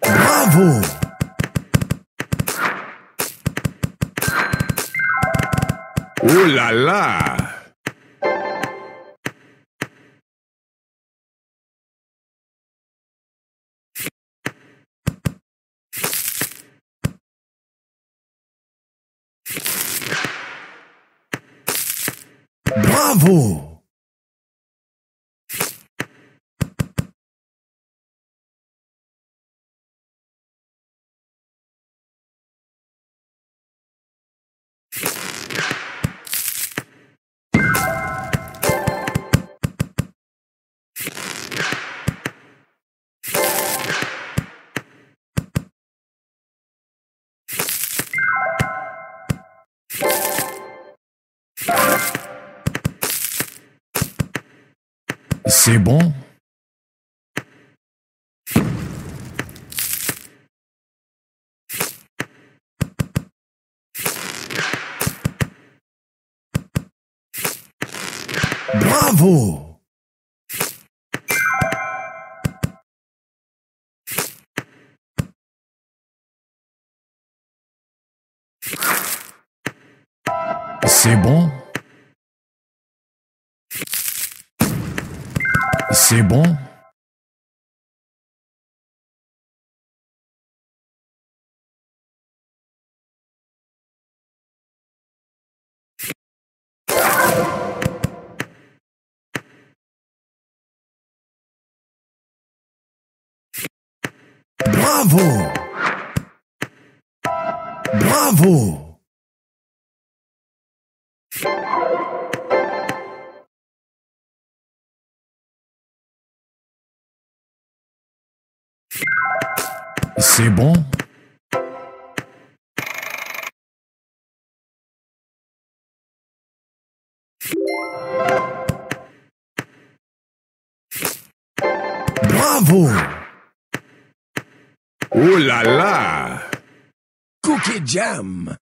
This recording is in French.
Bravo! Oh là là Bravo C'est bon? Bravo! C'est bon? C'est bon. Bravo. Bravo C'est bon? Bravo! Oh là là! Cookie Jam